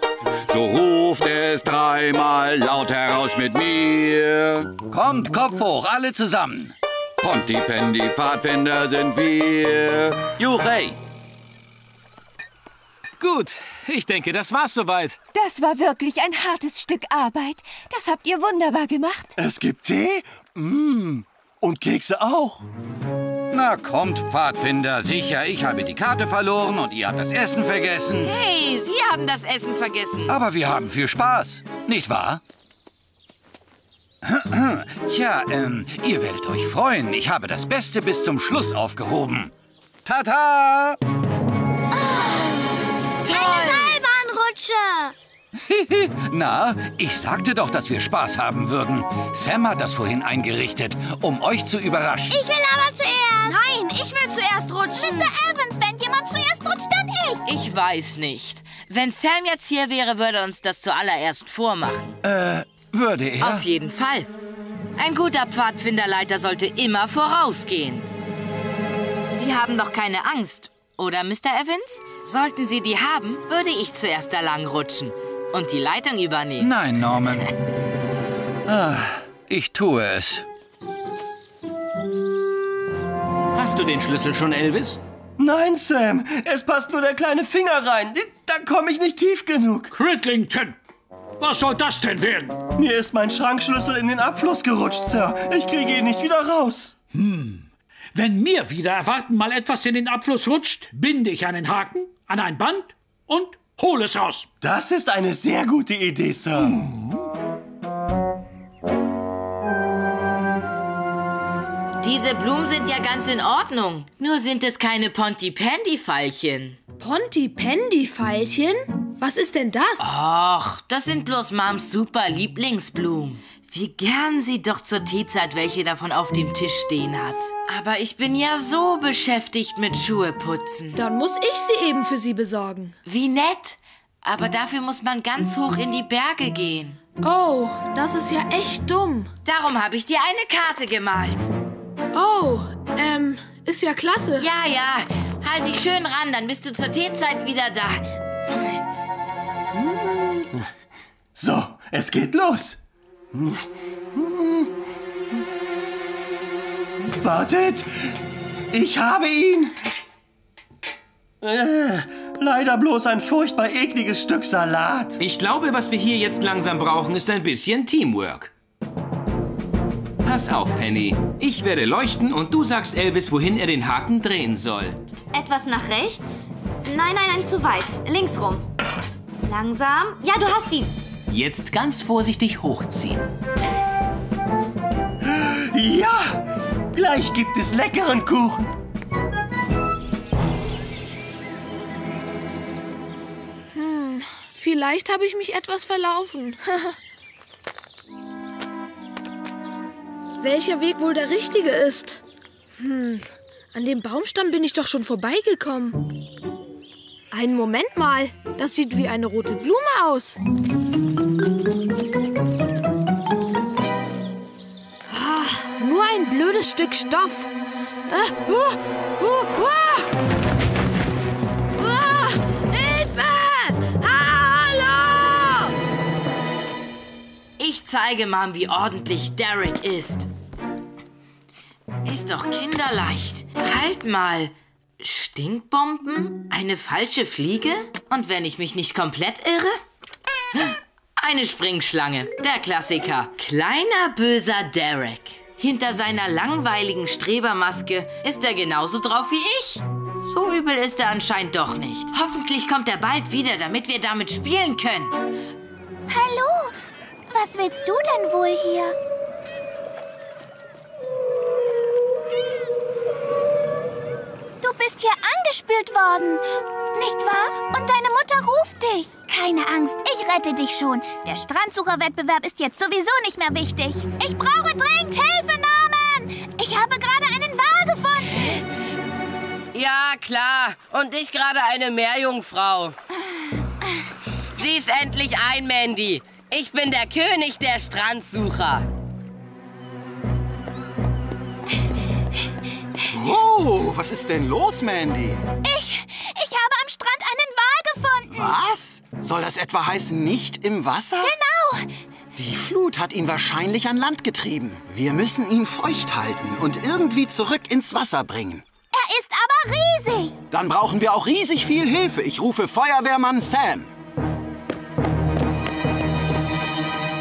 S13: So ruft es dreimal laut heraus mit mir. Kommt, Kopf hoch, alle zusammen. Und die Pendy Pfadfinder sind wir. Juchei!
S6: Gut, ich denke, das war's soweit.
S17: Das war wirklich ein hartes Stück Arbeit. Das habt ihr wunderbar gemacht.
S5: Es gibt Tee? Mmh. Und Kekse auch.
S13: Na kommt, Pfadfinder, sicher, ich habe die Karte verloren und ihr habt das Essen vergessen.
S4: Hey, Sie haben das Essen vergessen.
S13: Aber wir haben viel Spaß, nicht wahr? [clears throat] Tja, ähm, ihr werdet euch freuen. Ich habe das Beste bis zum Schluss aufgehoben. Tata!
S7: Eine Seilbahnrutsche. [laughs]
S13: Na, ich sagte doch, dass wir Spaß haben würden. Sam hat das vorhin eingerichtet, um euch zu überraschen.
S7: Ich will aber zuerst.
S16: Nein, ich will zuerst rutschen.
S3: Mr. Evans, wenn jemand zuerst rutscht, dann ich.
S4: Ich weiß nicht. Wenn Sam jetzt hier wäre, würde er uns das zuallererst vormachen.
S13: Äh, würde er?
S4: Auf jeden Fall. Ein guter Pfadfinderleiter sollte immer vorausgehen. Sie haben doch keine Angst, oder, Mr. Evans? Sollten Sie die haben, würde ich zuerst da lang rutschen und die Leitung übernehmen.
S13: Nein, Norman. Ah, ich tue es.
S6: Hast du den Schlüssel schon, Elvis?
S5: Nein, Sam. Es passt nur der kleine Finger rein. Da komme ich nicht tief genug.
S2: Cridlington! Was soll das denn werden?
S5: Mir ist mein Schrankschlüssel in den Abfluss gerutscht, Sir. Ich kriege ihn nicht wieder raus.
S2: Hm. Wenn mir wieder erwarten mal etwas in den Abfluss rutscht, binde ich einen Haken an ein Band und hole es raus.
S5: Das ist eine sehr gute Idee, Sir. Hm.
S4: Diese Blumen sind ja ganz in Ordnung. Nur sind es keine Pontypandy-Veilchen.
S16: Pontypandy-Veilchen? Was ist denn das?
S4: Ach, das sind bloß Mams super Lieblingsblumen. Wie gern sie doch zur Teezeit welche davon auf dem Tisch stehen hat. Aber ich bin ja so beschäftigt mit Schuhe putzen.
S16: Dann muss ich sie eben für Sie besorgen.
S4: Wie nett.
S10: Aber dafür muss man ganz hoch in die Berge gehen.
S16: Oh, das ist ja echt dumm.
S10: Darum habe ich dir eine Karte gemalt.
S16: Oh, ähm, ist ja klasse.
S10: Ja, ja. Halt dich schön ran, dann bist du zur Teezeit wieder da.
S5: So, es geht los. Wartet! Ich habe ihn! Äh, leider bloß ein furchtbar ekliges Stück Salat.
S6: Ich glaube, was wir hier jetzt langsam brauchen, ist ein bisschen Teamwork. Pass auf, Penny. Ich werde leuchten und du sagst Elvis, wohin er den Haken drehen soll.
S9: Etwas nach rechts? Nein, nein, nein, zu weit. Links rum. Langsam. Ja, du hast ihn.
S6: Jetzt ganz vorsichtig hochziehen.
S5: Ja! Gleich gibt es leckeren Kuchen.
S16: Hm, vielleicht habe ich mich etwas verlaufen. [laughs] Welcher Weg wohl der richtige ist? Hm, an dem Baumstamm bin ich doch schon vorbeigekommen. Einen Moment mal, das sieht wie eine rote Blume aus. Ein blödes Stück Stoff. Ah, uh, uh, uh. Hilfe! Hallo!
S10: Ich zeige Mom, wie ordentlich Derek ist. Ist doch kinderleicht. Halt mal. Stinkbomben? Eine falsche Fliege? Und wenn ich mich nicht komplett irre? Eine Springschlange. Der Klassiker. Kleiner böser Derek. Hinter seiner langweiligen Strebermaske ist er genauso drauf wie ich. So übel ist er anscheinend doch nicht. Hoffentlich kommt er bald wieder, damit wir damit spielen können.
S3: Hallo, was willst du denn wohl hier? Du bist hier angespült worden, nicht wahr? Und deine Mutter ruft dich. Keine Angst, ich rette dich schon. Der Strandsucherwettbewerb ist jetzt sowieso nicht mehr wichtig. Ich brauche dringend Hilfe,
S4: Ja, klar. Und ich gerade eine Meerjungfrau. Sieh's endlich ein, Mandy. Ich bin der König der Strandsucher.
S12: Oh, was ist denn los, Mandy?
S3: Ich, ich habe am Strand einen Wal gefunden.
S12: Was? Soll das etwa heißen, nicht im Wasser?
S3: Genau.
S12: Die Flut hat ihn wahrscheinlich an Land getrieben. Wir müssen ihn feucht halten und irgendwie zurück ins Wasser bringen.
S3: Ist aber riesig.
S12: Dann brauchen wir auch riesig viel Hilfe. Ich rufe Feuerwehrmann Sam.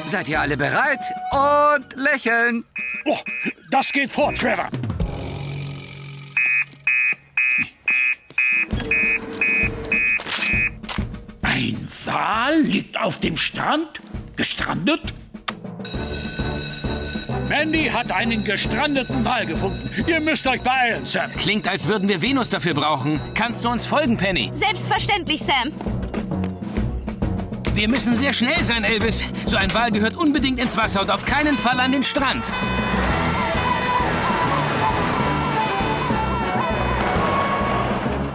S20: Seid ihr alle bereit? Und lächeln.
S2: Oh, das geht vor, Trevor. Ein Wal liegt auf dem Strand? Gestrandet? Mandy hat einen gestrandeten Wal gefunden. Ihr müsst euch beeilen, Sam.
S6: Klingt, als würden wir Venus dafür brauchen. Kannst du uns folgen, Penny?
S9: Selbstverständlich, Sam.
S6: Wir müssen sehr schnell sein, Elvis. So ein Wal gehört unbedingt ins Wasser und auf keinen Fall an den Strand.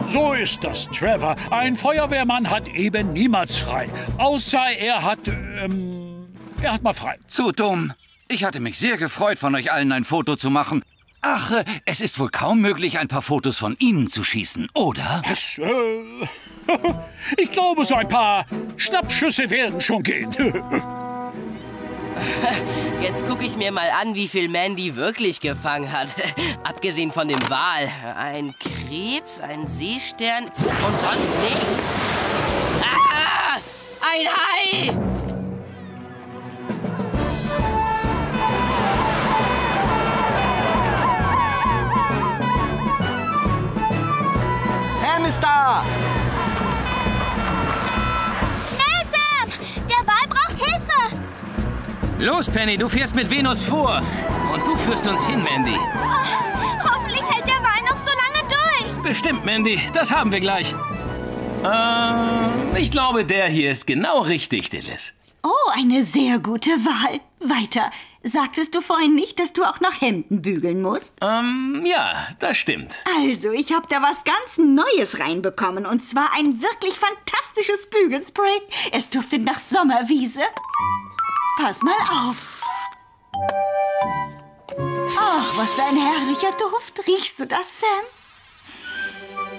S2: So ist das, Trevor. Ein Feuerwehrmann hat eben niemals frei. Außer er hat, ähm, er hat mal frei.
S20: Zu dumm. Ich hatte mich sehr gefreut, von euch allen ein Foto zu machen. Ach, äh, es ist wohl kaum möglich, ein paar Fotos von Ihnen zu schießen, oder?
S2: Das, äh, [laughs] ich glaube, so ein paar Schnappschüsse werden schon gehen. [laughs]
S4: Jetzt gucke ich mir mal an, wie viel Mandy wirklich gefangen hat. [laughs] Abgesehen von dem Wal. Ein Krebs, ein Seestern und sonst nichts. Ah! Ein Hai!
S12: Sam ist da!
S3: Schnell, Sam! Der Wal braucht Hilfe.
S6: Los, Penny, du fährst mit Venus vor. Und du führst uns hin, Mandy.
S3: Oh, hoffentlich hält der Wal noch so lange durch.
S6: Bestimmt, Mandy. Das haben wir gleich. Ähm, ich glaube, der hier ist genau richtig, Dillis.
S11: Oh, eine sehr gute Wahl. Weiter. Sagtest du vorhin nicht, dass du auch noch Hemden bügeln musst?
S6: Ähm, ja, das stimmt.
S11: Also, ich habe da was ganz Neues reinbekommen. Und zwar ein wirklich fantastisches Bügelspray. Es duftet nach Sommerwiese. Pass mal auf. Ach, was für ein herrlicher Duft. Riechst du das, Sam?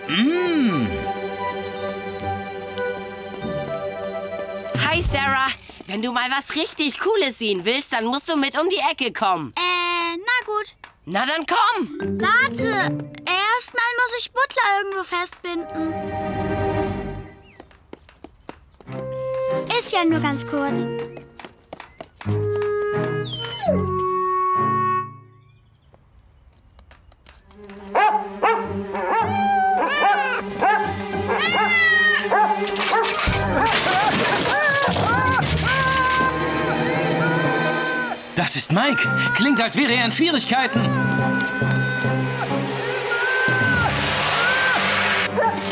S6: Mmh.
S4: Hi, Sarah. Wenn du mal was richtig Cooles sehen willst, dann musst du mit um die Ecke kommen.
S7: Äh, na gut.
S4: Na dann komm.
S7: Warte. Erstmal muss ich Butler irgendwo festbinden. Ist ja nur ganz kurz. [laughs]
S6: Das ist Mike. Klingt, als wäre er in Schwierigkeiten.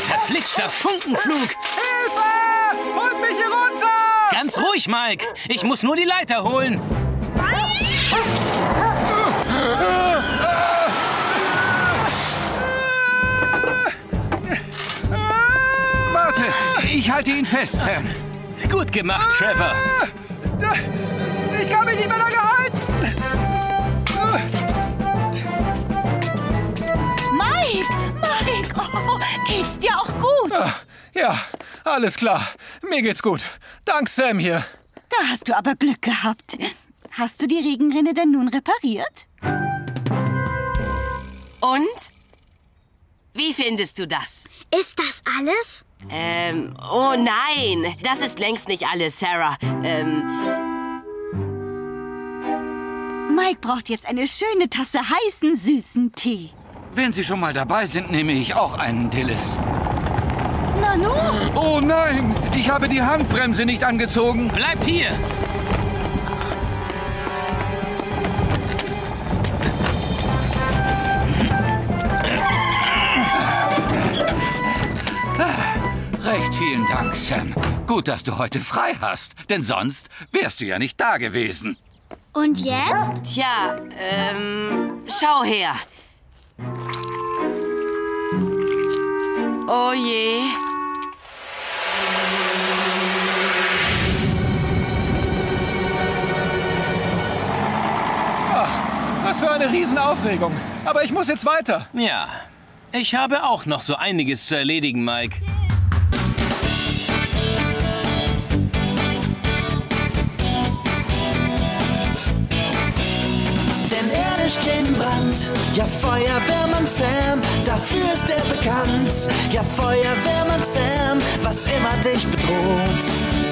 S6: Verflixter Funkenflug.
S13: Hilfe! Holt mich hier runter!
S6: Ganz ruhig, Mike. Ich muss nur die Leiter holen.
S13: Warte, ich halte ihn fest, Sam.
S6: Gut gemacht, Trevor.
S13: Ich kann mich nicht mehr lange halten!
S11: Geht's dir auch gut?
S8: Ah, ja, alles klar. Mir geht's gut. Dank Sam hier.
S11: Da hast du aber Glück gehabt. Hast du die Regenrinne denn nun repariert?
S4: Und? Wie findest du das?
S7: Ist das alles?
S4: Ähm, oh nein, das ist längst nicht alles, Sarah. Ähm,
S11: Mike braucht jetzt eine schöne Tasse heißen, süßen Tee.
S13: Wenn Sie schon mal dabei sind, nehme ich auch einen Dillis.
S11: Nanu?
S13: Oh nein, ich habe die Handbremse nicht angezogen.
S6: Bleibt hier.
S13: Recht vielen Dank, Sam. Gut, dass du heute frei hast, denn sonst wärst du ja nicht da gewesen.
S7: Und jetzt?
S4: Tja, ähm, schau her. Oh je.
S8: Ach, was für eine Riesenaufregung. Aber ich muss jetzt weiter.
S6: Ja, ich habe auch noch so einiges zu erledigen, Mike.
S21: Löscht jeden Brand. Ja, Feuerwehrmann Sam, dafür ist er bekannt. Ja, Feuerwehrmann Sam, was immer dich bedroht.